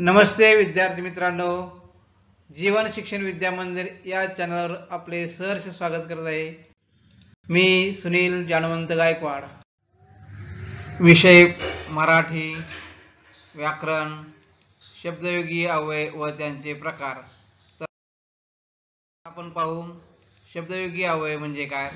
नमस्ते विद्यार्थी मित्रांनो. जीवन शिक्षण विद्या मंदिर या चॅनलवर आपले सहर्ष स्वागत करत आहे. मी सुनील जानवंत गायकवाड. विषय मराठी व्याकरण शब्दयोगी अवय व त्यांचे प्रकार. तर आपण पाहू शब्दयोगी अवय म्हणजे काय?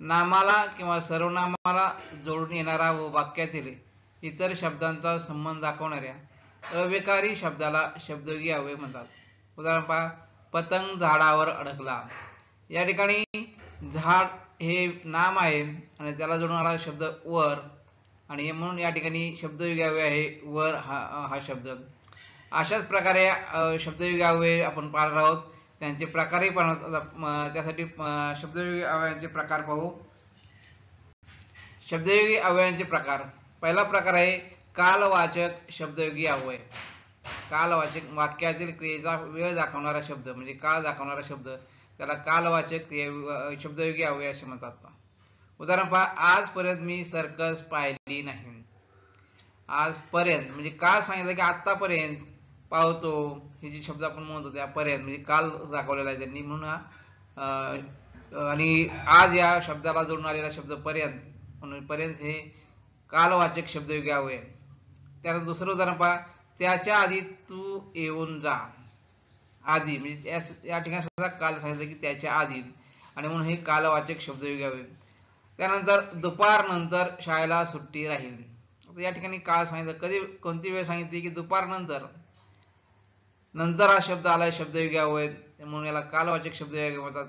नामाला किंवा सर्वनामाला जोडून येणारा व वाक्यातील इतर शब्दांचा संबंध दाखवणाऱ्या अव्यकारी शब्दाला शब्दयोगी अवयव म्हणतात. उदाहरण पहा पतंग झाडावर अडकला. या ठिकाणी झाड हे नाम आहे आणि त्याला जोडणारा शब्द वर आणि म्हणून या ठिकाणी शब्दयोगी अवय आहे वर हा हा शब्द. अशाच प्रकारे शब्दयोगी अवय आपण पाहणार आहोत. त्यांचे प्रकारही पाहणार त्यासाठी शब्दयोगी अवयवांचे प्रकार पाहू. शब्दयोगी अवयवांचे प्रकार. पहिला प्रकार आहे कालवाचक शब्दयोगी अव्यय कालवाचक वाक्यातील क्रियेचा वेळ दाखवणारा शब्द म्हणजे काळ दाखवणारा शब्द त्याला कालवाचक क्रिया शब्दयोगी अव्यय असे म्हणतात. उदाहरण पहा आजपर्यंत मी सर्कस पाहिली नाही. आजपर्यंत म्हणजे काल सांगितलं की आत्तापर्यंत पावतो हे जे शब्द आपण म्हणतो त्यापर्यंत म्हणजे काल दाखवलेला आहे त्यांनी. म्हणून हा आणि आज या शब्दाला जोडून आलेला शब्द पर्यंत म्हणून पर्यंत हे कालवाचक शब्दयोगी अव्यय त्यानंतर दुसरं उदाहरण पहा. त्याच्या आधी तू येऊन जा. आधी म्हणजे या ठिकाणी सुद्धा काल सांगितलं की त्याच्या आधी. आणि म्हणून हे कालवाचक शब्द घ्यावे त्यानंतर दुपार नंतर शाळेला सुट्टी राहील. या ठिकाणी काल सांगितलं. कधी कोणती वेळ सांगितली की दुपार नंतर? नंतर हा शब्द आला शब्द अव्यय म्हणून याला कालवाचक शब्दयोगी म्हणतात.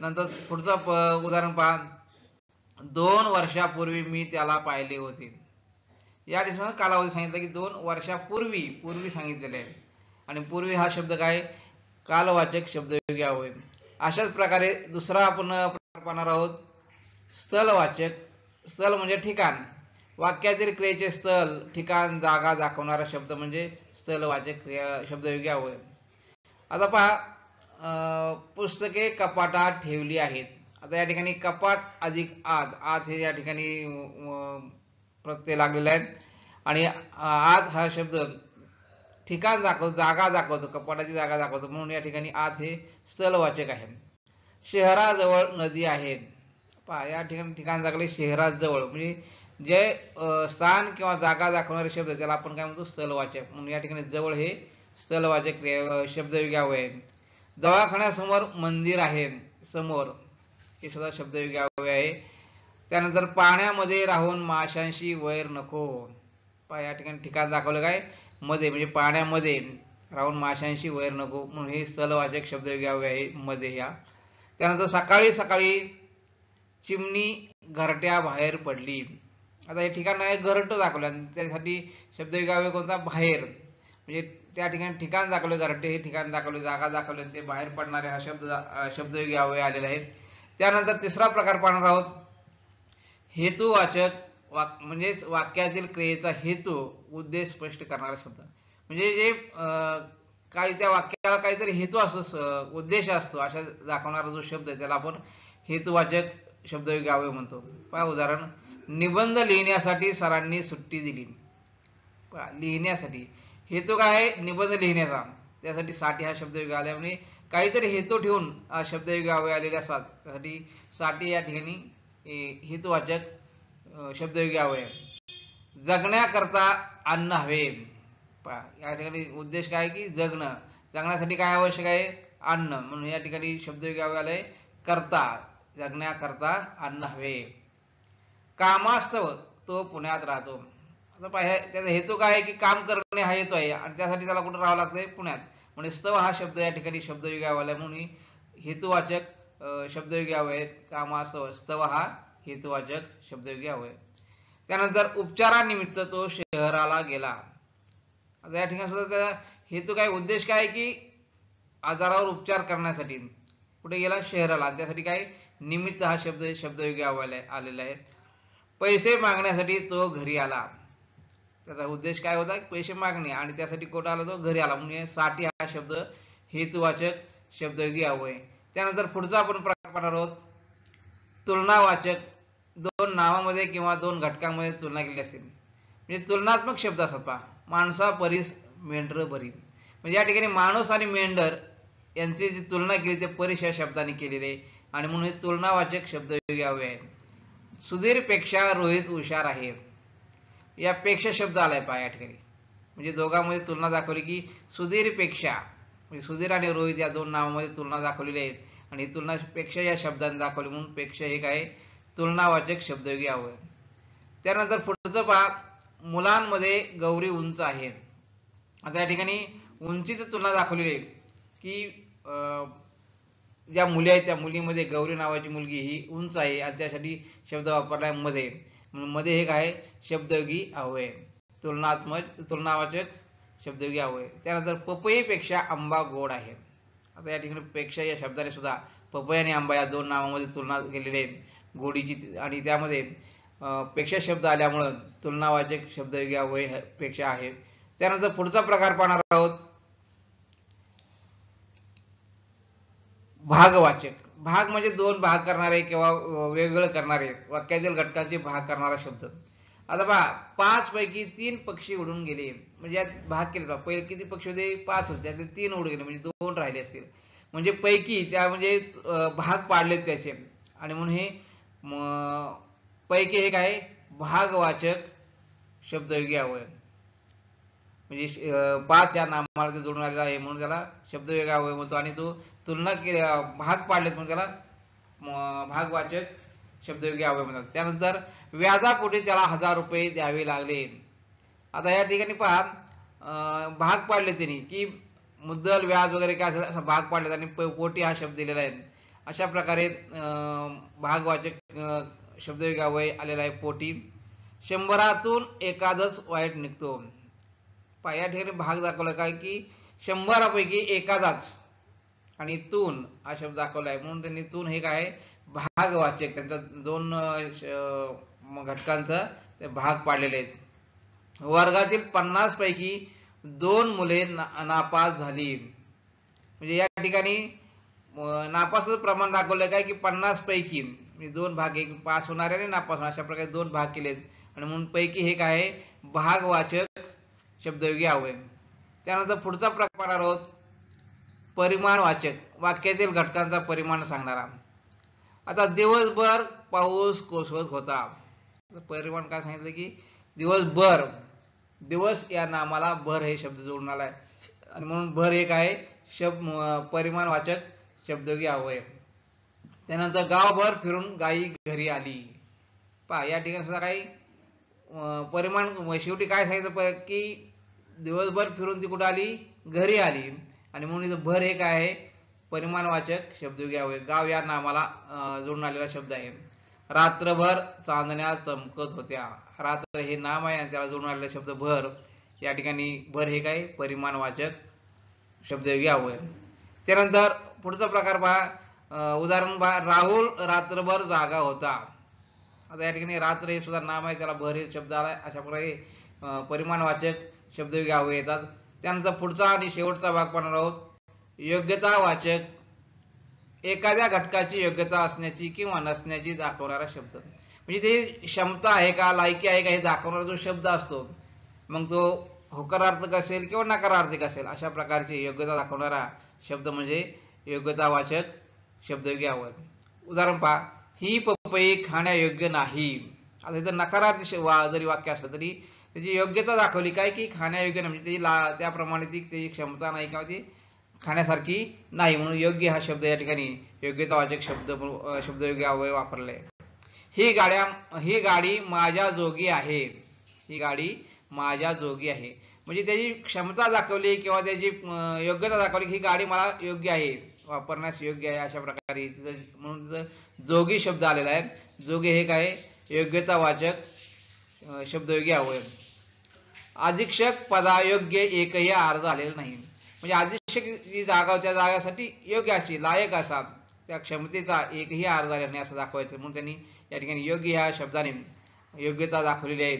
नंतर पुढचं उदाहरण पहा. दोन वर्षापूर्वी मी त्याला पाहिले होते. या ठिकाणी कालावधी सांगितलं की दोन वर्षापूर्वी पूर्वी सांगितलेले आहे. आणि पूर्वी हा शब्द काय? कालवाचक शब्दयोगी अव्यय अशाच प्रकारे दुसरा आपण प्रकार पाहणार आहोत. स्थलवाचक स्थल म्हणजे ठिकाण. वाक्यातील क्रियेचे स्थल ठिकाण जागा दाखवणारा शब्द म्हणजे स्थलवाचक क्रिया शब्दयोगी अव्यय आता पहा पुस्तके कपाटात ठेवली आहेत. आता या ठिकाणी कपाट अधिक आत आत हे या ठिकाणी प्रत्यय लागलेले आहेत. आणि आत हा शब्द ठिकाण दाखवतो जागा दाखवतो कपाटाची जागा दाखवतो. म्हणून या ठिकाणी आत हे स्थलवाचक आहे. शहराजवळ नदी आहे. पहा या ठिकाणी ठिकाण दाखले शहराजवळ. म्हणजे जे स्थान किंवा जागा दाखवणारे शब्द त्याला आपण काय म्हणतो? स्थलवाचक. म्हणून या ठिकाणी जवळ हे स्थलवाचक शब्द अव्यय आहे दवाखान्यासमोर मंदिर आहे. समोर हे सुद्धा शब्दयोगी अव्यय आहे. त्यानंतर पाण्यामध्ये राहून माशांशी वैर नको. या ठिकाणी ठिकाण दाखवलं काय? मध्ये म्हणजे पाण्यामध्ये राहून माशांशी वैर नको. म्हणून हे स्थलवाचक शब्द घ्यावे आहे मध्ये या. त्यानंतर सकाळी सकाळी चिमणी घरट्या बाहेर पडली. आता हे ठिकाण आहे घरट दाखवलं. त्यासाठी शब्द अव्यय कोणता? बाहेर. म्हणजे त्या ठिकाणी ठिकाण दाखवलं घरटे हे ठिकाण दाखवले जागा दाखवले ते बाहेर पडणारे हा शब्द शब्द अव्यय आलेले आहेत. त्यानंतर तिसरा प्रकार पाहणार आहोत. हेतुवाचक वाक म्हणजेच वाक्यातील क्रियेचा हेतू उद्देश स्पष्ट करणारा शब्द. म्हणजे जे काही त्या वाक्याला काहीतरी हेतू असतो उद्देश असतो अशा दाखवणारा जो शब्द आहे त्याला आपण हेतुवाचक शब्द अव्यय म्हणतो. पहा उदाहरण निबंध लिहिण्यासाठी सरांनी सुट्टी दिली. लिहिण्यासाठी. हेतू काय आहे? निबंध लिहिण्याचा. त्यासाठी साठी हा शब्दयोगी आला म्हणजे काहीतरी हेतू ठेवून शब्दयोगी अव्यय आलेले असतात. त्यासाठी साठी या ठिकाणी हेतुवाचक शब्दयोगी अव्यय जगण्याकरता अन्न हवे. या ठिकाणी उद्देश काय की जगणं. जगण्यासाठी काय आवश्यक आहे? अन्न. म्हणून या ठिकाणी शब्दयोगी अव्यय आलंय करता. जगण्याकरता अन्न हवे. कामास्तव तो पुण्यात राहतो. आता पाहिजे त्याचा हेतू काय आहे की काम करणे हा हेतू आहे आणि त्यासाठी त्याला कुठं राहावं लागतंय? पुण्यात. म्हणजे स्तव हा शब्द या ठिकाणी शब्दयोगी अव्यय म्हणून हेतुवाचक शब्दयोगी अव्यय कामास्तव स्तव हा हेतुवाचक शब्दयोगी अव्यय त्यानंतर उपचारानिमित्त तो शहराला गेला. आता या ठिकाणी सुद्धा त्याचा हेतू काय उद्देश काय की आजारावर उपचार करण्यासाठी. कुठे गेला? शहराला. त्यासाठी काय? निमित्त हा शब्द शब्दयोगी अव्यय आलेला आहे. पैसे मागण्यासाठी तो घरी आला. त्याचा उद्देश काय होता? पैसे मागणे. आणि त्यासाठी कुठं आला तो? घरी आला. म्हणजे साठी हा शब्द हेतुवाचक शब्दयोगी अव्यय त्यानंतर पुढचा आपण प्रकार पाहणार आहोत. तुलनावाचक दोन नावामध्ये किंवा दोन घटकांमध्ये तुलना केली असते. म्हणजे तुलनात्मक शब्द असतात पहा. माणसा परीस मेंढर बरी. म्हणजे या ठिकाणी माणूस आणि मेंढर यांची जी तुलना केली ते परीस या शब्दाने केलेली आहे. आणि म्हणून हे तुलनावाचक शब्द हवे आहे सुधीरपेक्षा रोहित हुशार आहे. या पेक्षा शब्द आलाय पहा या ठिकाणी. म्हणजे दोघांमध्ये तुलना दाखवली की सुधीरपेक्षा म्हणजे सुधीर आणि रोहित या दोन नावामध्ये तुलना दाखवलेली आहे आणि तुलनापेक्षा तुलना पेक्षा या शब्दाने दाखवली म्हणून पेक्षा हे काय तुलनावाचक शब्दयोगी आहे त्यानंतर पुढचं पहा मुलांमध्ये गौरी उंच आहे. आता या ठिकाणी उंचीची तुलना दाखवलेली आहे की अं, ज्या मुली आहेत त्या मुलीमध्ये गौरी नावाची मुलगी ही उंच आहे आणि त्यासाठी शब्द वापरलायमध्ये. मध्ये हे काय शब्दयोगी आहे तुलनात्मक तुलनावाचक शब्द आहे त्यानंतर पपईपेक्षा आंबा गोड आहे. आता या ठिकाणी पेक्षा या शब्दाने सुद्धा पपई आणि आंबा या दोन नावामध्ये तुलना केलेली आहे गोडीची आणि त्यामध्ये पेक्षा शब्द आल्यामुळं तुलनावाचक शब्द अवयपेक्षा आहे. त्यानंतर पुढचा प्रकार पाहणार आहोत. भागवाचक. भाग म्हणजे दोन भाग करणारे किंवा अं, वेगळं करणारे वाक्यातील घटकांचे भाग करणारा शब्द. आता पहा पाच पैकी तीन पक्षी उडून गेले. म्हणजे यात भाग केले पहिले किती पक्षी होते? पाच होते. त्यातले तीन उडून गेले. म्हणजे दोन राहिले असतील. म्हणजे पैकी त्या म्हणजे भाग पाडलेत त्याचे. आणि म्हणून हे पैकी हे काय भागवाचक शब्दयोगी अवयव म्हणजे पाच या नामाला ते जोडून आलेला आहे म्हणून त्याला शब्दयोगी अवयव म्हणतो. आणि तो तुलना केल्या भाग पाडलेत म्हणून त्याला भागवाचक शब्दयोगी अवयव म्हणतात. त्यानंतर व्याजापोटी त्याला हजार रुपये द्यावे लागले. आता या ठिकाणी पहा भाग पाडले त्यांनी की मुद्दल व्याज वगैरे काय असेल असा भाग पाडले आणि प- पोटी हा शब्द दिलेला आहे. अशा प्रकारे भागवाचक शब्दयोगी अवय आलेला आहे पोटी. शंभरातून एखादच वाईट निघतो. पहा या ठिकाणी भाग दाखवला काय की शंभरापैकी एखादाच आणि तून हा शब्द दाखवला आहे. म्हणून त्यांनी तून हे काय आहे? भागवाचक त्यांचा दोन श- घटकांचा ते भाग पाडलेले आहेत. वर्गातील पन्नास पैकी दोन मुले ना- नापास झाली. म्हणजे या ठिकाणी नापासचं प्रमाण दाखवलं काय की पन्नास पैकी म्हणजे दोन भाग एक पास होणारे आणि नापास होणार. अशा प्रकारे दोन भाग केलेत. आणि म्हणून पैकी हे काय आहे? भागवाचक शब्दयोगी हवे. त्यानंतर पुढचा प्रकार आहोत परिमाणवाचक वाक्यातील घटकांचा परिमाण सांगणारा. आता दिवसभर पाऊस कोसळत होता. परिमाण काय सांगितलं की दिवसभर दिवस या नामाला भर हे शब्द जोडून आलाय. आणि म्हणून भर एक आहे शब्द म- परिमाणवाचक शब्द अवयव. त्यानंतर गावभर फिरून गायी घरी आली. पहा या ठिकाणी सुद्धा काही परिमाण शेवटी काय सांगितलं प- की दिवसभर फिरून ती कुठं आली? घरी आली. आणि म्हणून इथं भर एक आहे परिमाणवाचक शब्द घ्यावे. गाव या नामाला जोडून आलेला शब्द आहे. रात्रभर चांदण्या चमकत होत्या. रात्र हे नाम आहे आणि त्याला जोडून आलेला शब्द भर. या ठिकाणी भर हे काय? परिमाणवाचक शब्द घ्यावं. त्यानंतर पुढचा प्रकार पहा. उदाहरण पहा. राहुल रात्रभर जागा होता. आता या ठिकाणी रात्र हे सुद्धा नाम आहे. त्याला भर हे शब्द आला अशा प्रकारे परिमाणवाचक शब्द घ्यावे येतात. त्यानंतर पुढचा आणि शेवटचा भाग पाहणार आहोत. योग्यतावाचक एखाद्या घटकाची योग्यता असण्याची किंवा नसण्याची दाखवणारा शब्द. म्हणजे ते क्षमता आहे का लायकी आहे का हे दाखवणारा जो शब्द असतो मग तो होकारार्थक असेल किंवा नकारार्थक असेल अशा प्रकारची योग्यता दाखवणारा शब्द म्हणजे योग्यतावाचक शब्द घ्यावं. उदाहरण पहा ही पपई खाण्यायोग्य नाही. आता इथं नकारार्थक वा जरी वाक्य असलं तरी त्याची योग्यता दाखवली काय की खाण्यायोग्य नाही. म्हणजे त्याची ला त्याप्रमाणे ती त्याची क्षमता नाही किंवा ती खाण्यासारखी नाही म्हणून योग्य हा शब्द या ठिकाणी योग्यता वाचक शब्द शब्दयोग्य शब्दयोगी अवयव वापरले. ही गाड्या ही गाडी माझ्या जोगी आहे. ही गाडी माझ्या जोगी आहे. म्हणजे त्याची क्षमता दाखवली किंवा त्याची योग्यता दाखवली ही गाडी मला योग्य आहे वापरण्यास योग्य आहे अशा प्रकारे. म्हणून जोगी शब्द आलेला आहे. जोगी हे काय? योग्यतावाचक वाचक शब्दयोगी अवयव. अधीक्षक पदायोग्य एकही अर्ज आलेला नाही. म्हणजे अधीक्षक जी जागा त्या जागासाठी योग्य अशी लायक असा त्या क्षमतेचा एकही अर्ज नाही असं दाखवायचं. म्हणून त्यांनी या ठिकाणी योग्य ह्या शब्दाने योग्यता दाखवलेली आहे.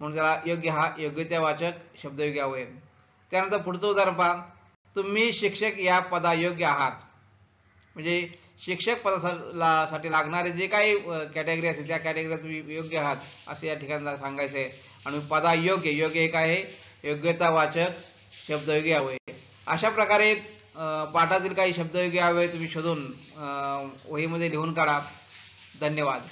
म्हणून त्याला योग्य हा योग्यतावाचक शब्दयोगी अवयव त्यानंतर पुढचं उदाहरण पहा. तुम्ही शिक्षक या पदा योग्य आहात. म्हणजे शिक्षक पदासाठी लागणारे जे काही कॅटेगरी असेल त्या कॅटेगरीला तुम्ही योग्य आहात असे या ठिकाणी सांगायचं आहे आणि पदा योग्य योग्य एक आहे योग्यतावाचक शब्दयोगी हवे अशा प्रकारे पाठातील काही शब्दयोगी अवयव तुम्ही शोधून वहीमध्ये लिहून काढा. धन्यवाद.